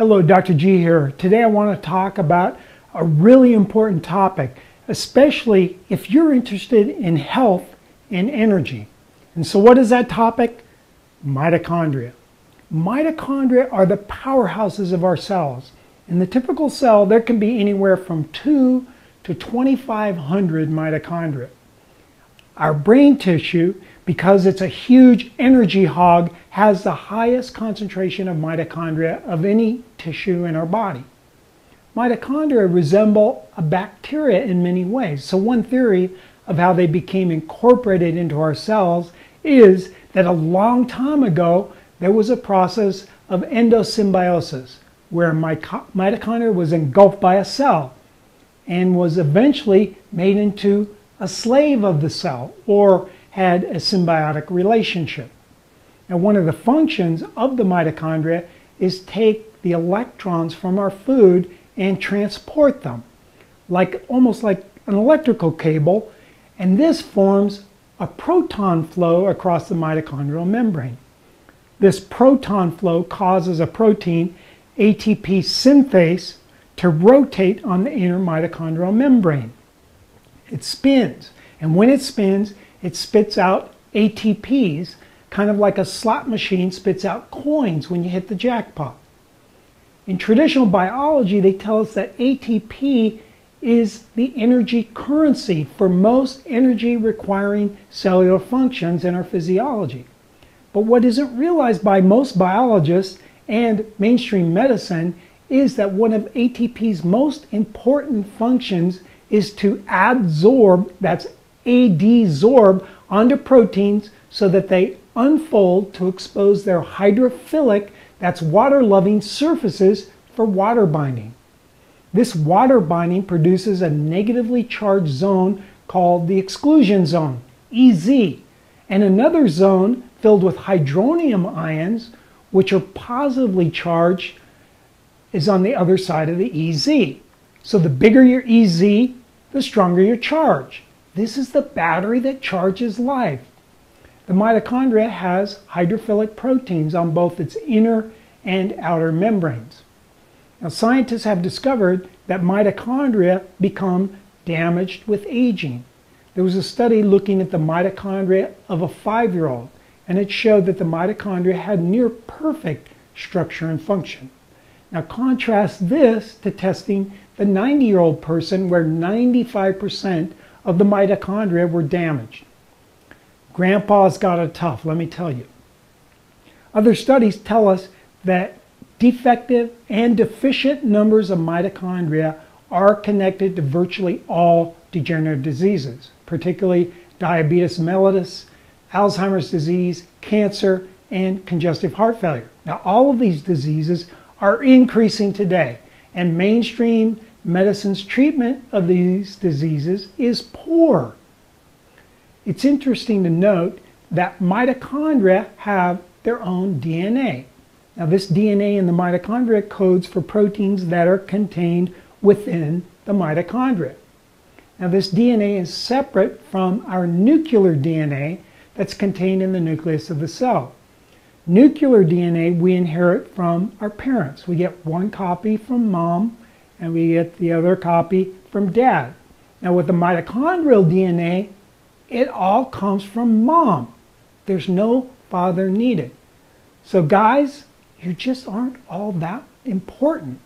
Hello, Dr. G here. Today I want to talk about a really important topic, especially if you're interested in health and energy. And so, what is that topic? Mitochondria. Mitochondria are the powerhouses of our cells. In the typical cell, there can be anywhere from 2 to 2,500 mitochondria. Our brain tissue, because it's a huge energy hog, has the highest concentration of mitochondria of any tissue in our body. Mitochondria resemble a bacteria in many ways. So, one theory of how they became incorporated into our cells is that a long time ago there was a process of endosymbiosis where mitochondria was engulfed by a cell and was eventually made into a slave of the cell or had a symbiotic relationship. Now, one of the functions of the mitochondria is take the electrons from our food and transport them, like almost like an electrical cable, and this forms a proton flow across the mitochondrial membrane. This proton flow causes a protein, ATP synthase, to rotate on the inner mitochondrial membrane. It spins, and when it spins, it spits out ATPs, kind of like a slot machine spits out coins when you hit the jackpot. In traditional biology, they tell us that ATP is the energy currency for most energy requiring cellular functions in our physiology. But what isn't realized by most biologists and mainstream medicine is that one of ATP's most important functions is to adsorb, that's adsorb, onto proteins so that they unfold to expose their hydrophilic, that's water loving surfaces for water binding. This water binding produces a negatively charged zone called the exclusion zone, EZ, and another zone filled with hydronium ions, which are positively charged, is on the other side of the EZ. So the bigger your EZ, the stronger your charge. This is the battery that charges life. The mitochondria has hydrophilic proteins on both its inner and outer membranes. Now, scientists have discovered that mitochondria become damaged with aging. There was a study looking at the mitochondria of a five year old, and it showed that the mitochondria had near perfect structure and function. Now, contrast this to testing the 90 year old person where 95% of the mitochondria were damaged. Grandpa's got it tough, let me tell you. Other studies tell us that defective and deficient numbers of mitochondria are connected to virtually all degenerative diseases, particularly diabetes mellitus, Alzheimer's disease, cancer, and congestive heart failure. Now, all of these diseases are increasing today, and mainstream medicine's treatment of these diseases is poor. It's interesting to note that mitochondria have their own DNA. Now, this DNA in the mitochondria codes for proteins that are contained within the mitochondria. Now, this DNA is separate from our nuclear DNA that's contained in the nucleus of the cell. Nuclear DNA we inherit from our parents. We get one copy from mom and we get the other copy from dad. Now, with the mitochondrial DNA, it all comes from mom. There's no father needed. So, guys, you just aren't all that important.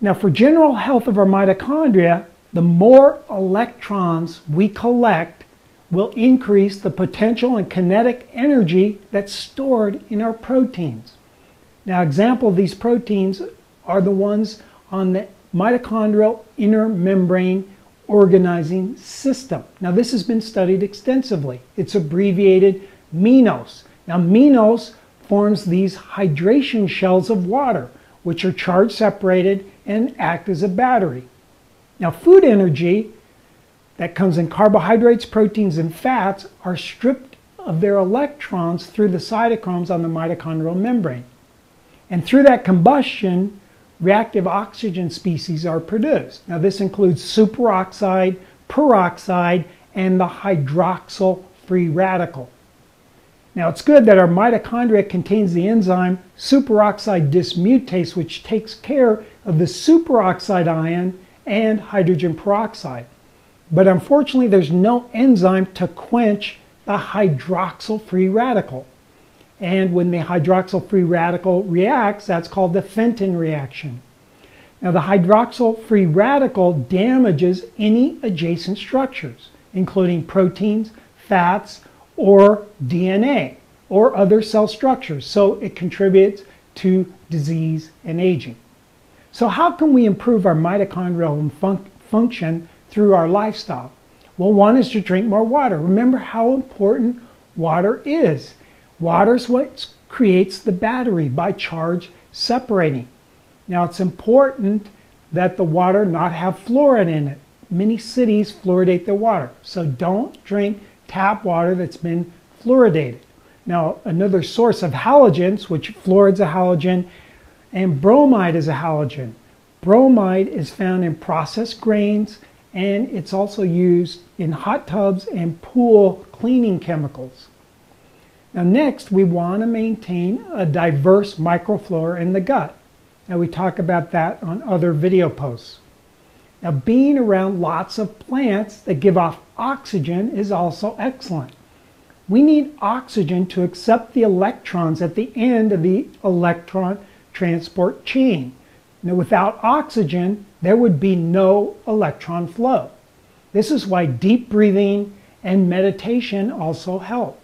Now, for general health of our mitochondria, the more electrons we collect will increase the potential and kinetic energy that's stored in our proteins. Now, example of these proteins are the ones on the mitochondrial inner membrane organizing system. Now, this has been studied extensively. It's abbreviated MINOS. Now, MINOS forms these hydration shells of water, which are charge separated and act as a battery. Now, food energy that comes in carbohydrates, proteins, and fats are stripped of their electrons through the cytochromes on the mitochondrial membrane. And through that combustion, reactive oxygen species are produced. Now, this includes superoxide, peroxide, and the hydroxyl free radical. Now it's good that our mitochondria contains the enzyme superoxide dismutase which takes care of the superoxide ion and hydrogen peroxide. But unfortunately there's no enzyme to quench the hydroxyl free radical. And when the hydroxyl free radical reacts, that's called the Fenton reaction. Now the hydroxyl free radical damages any adjacent structures, including proteins, fats, or DNA or other cell structures. So it contributes to disease and aging. So how can we improve our mitochondrial fun function through our lifestyle? Well, one is to drink more water. Remember how important water is. Water is what creates the battery by charge separating. Now it's important that the water not have fluoride in it. Many cities fluoridate their water. So don't drink tap water that's been fluoridated. Now, another source of halogens, which fluoride's a halogen, and bromide is a halogen. Bromide is found in processed grains, and it's also used in hot tubs and pool cleaning chemicals. Now next, we want to maintain a diverse microflora in the gut. Now we talk about that on other video posts. Now being around lots of plants that give off oxygen is also excellent. We need oxygen to accept the electrons at the end of the electron transport chain. Now without oxygen, there would be no electron flow. This is why deep breathing and meditation also help.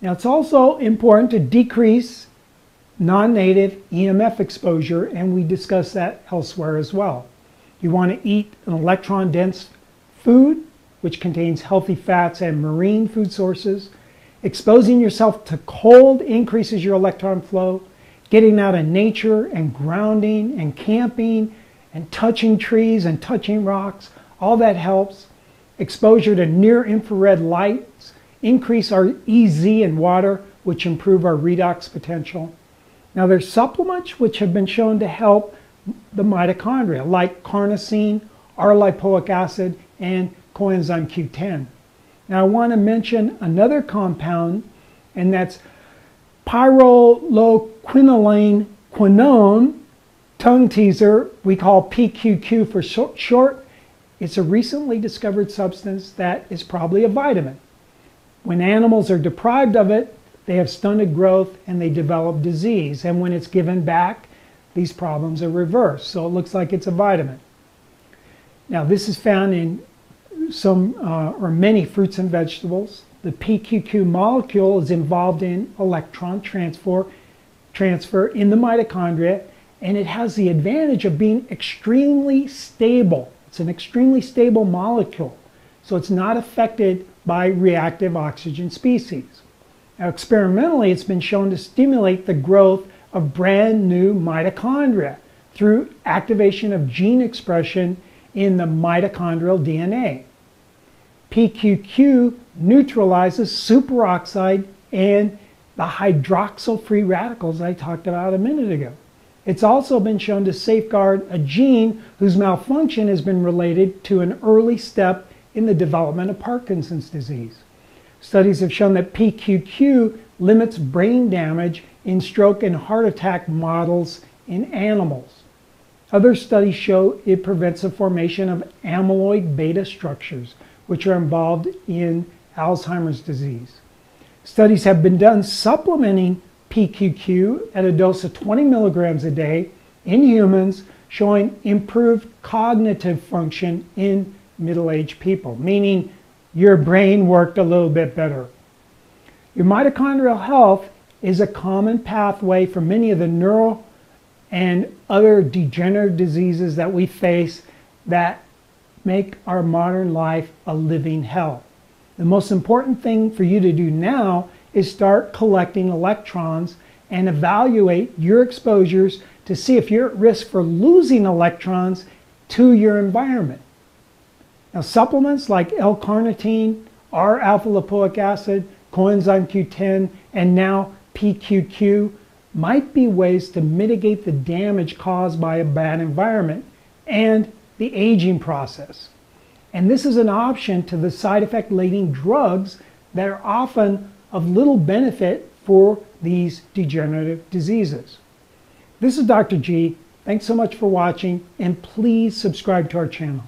Now it's also important to decrease non-native EMF exposure and we discuss that elsewhere as well. You want to eat an electron-dense food which contains healthy fats and marine food sources. Exposing yourself to cold increases your electron flow. Getting out in nature and grounding and camping and touching trees and touching rocks, all that helps. Exposure to near infrared lights increase our EZ in water, which improve our redox potential. Now there's supplements which have been shown to help the mitochondria, like carnosine, R-lipoic acid, and coenzyme Q10. Now I want to mention another compound, and that's pyrroloquinoline quinone, tongue teaser, we call PQQ for short. It's a recently discovered substance that is probably a vitamin. When animals are deprived of it, they have stunted growth and they develop disease. And when it's given back, these problems are reversed. So it looks like it's a vitamin. Now this is found in some uh, or many fruits and vegetables. The PQQ molecule is involved in electron transfer, transfer in the mitochondria and it has the advantage of being extremely stable. It's an extremely stable molecule, so it's not affected by reactive oxygen species. Now, experimentally, it's been shown to stimulate the growth of brand new mitochondria through activation of gene expression in the mitochondrial DNA. PQQ neutralizes superoxide and the hydroxyl free radicals I talked about a minute ago. It's also been shown to safeguard a gene whose malfunction has been related to an early step in the development of Parkinson's disease. Studies have shown that PQQ limits brain damage in stroke and heart attack models in animals. Other studies show it prevents the formation of amyloid beta structures, which are involved in Alzheimer's disease. Studies have been done supplementing PQQ at a dose of 20 milligrams a day in humans, showing improved cognitive function in middle-aged people, meaning your brain worked a little bit better. Your mitochondrial health is a common pathway for many of the neural and other degenerative diseases that we face that make our modern life a living hell. The most important thing for you to do now is start collecting electrons and evaluate your exposures to see if you're at risk for losing electrons to your environment. Now supplements like L-carnitine, R-alpha lipoic acid, coenzyme Q10, and now PQQ might be ways to mitigate the damage caused by a bad environment and the aging process. And this is an option to the side effect laden drugs that are often of little benefit for these degenerative diseases. This is Dr. G. Thanks so much for watching and please subscribe to our channel.